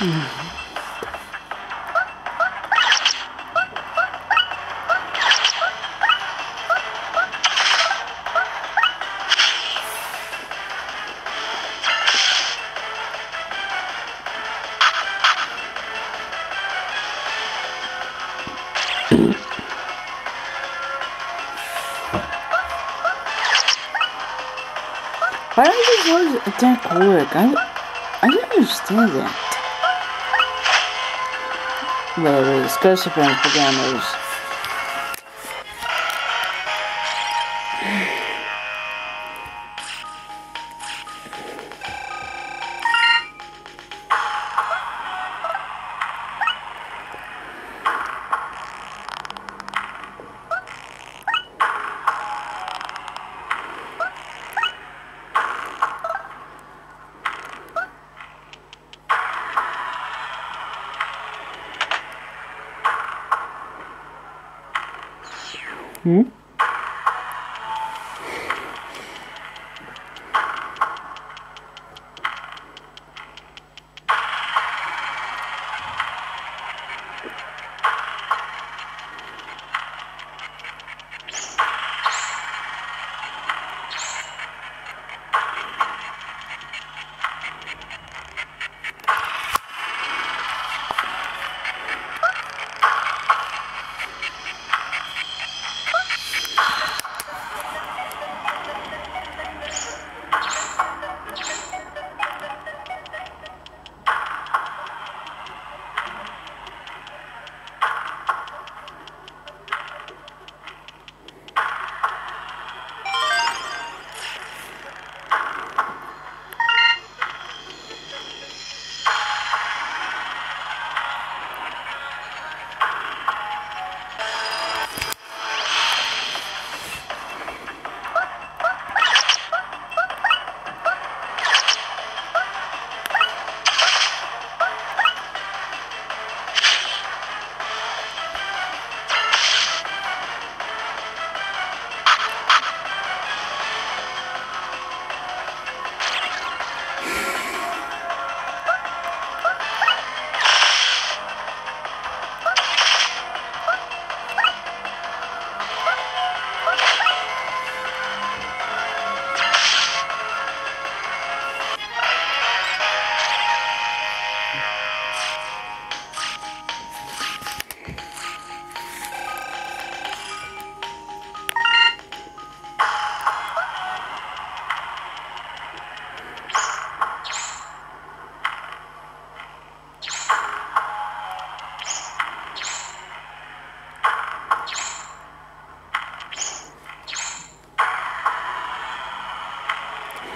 Mm-hmm. Why don't these words attack work? I, I don't understand that. Whatever, discuss the programmers. Hmm?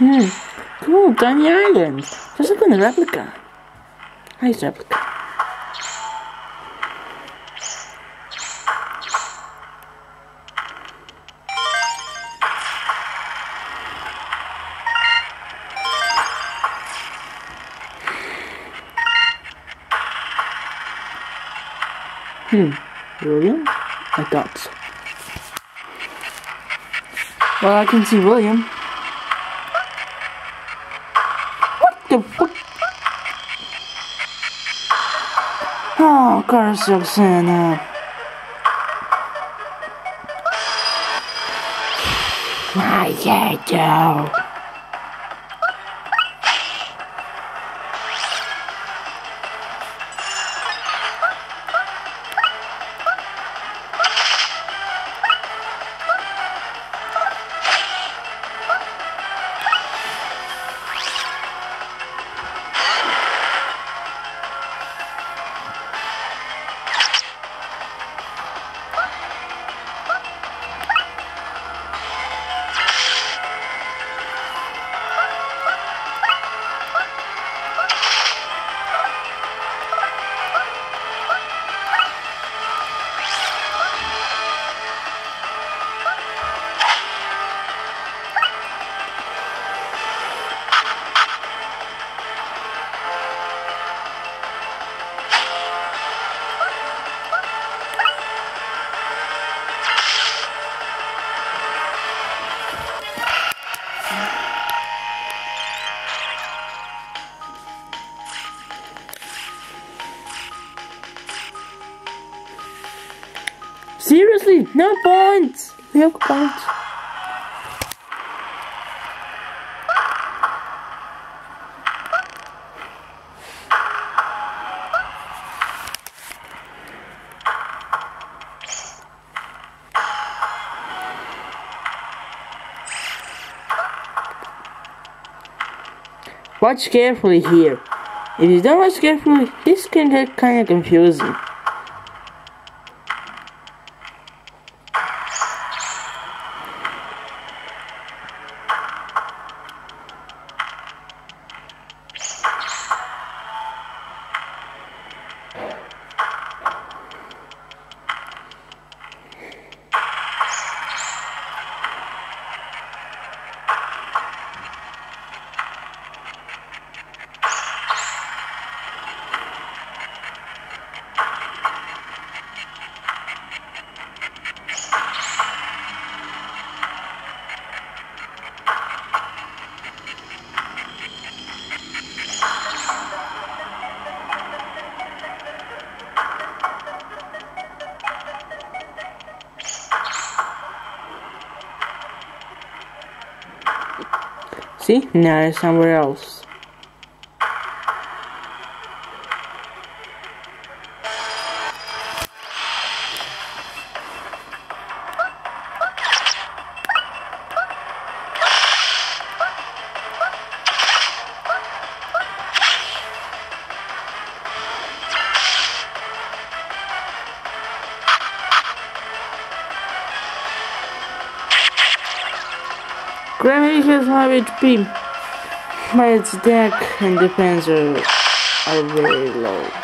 Hmm. Cool, Tiny Island. Just like on the replica. Nice replica. Hmm. William? I thought so. Well, I can see William. Oh, Carson Santa. My Joe. Seriously, no points. No points. Watch carefully here. If you don't watch carefully, this can get kinda confusing. See, now somewhere else. Gravity has high HP, but its deck and defense are, are very low.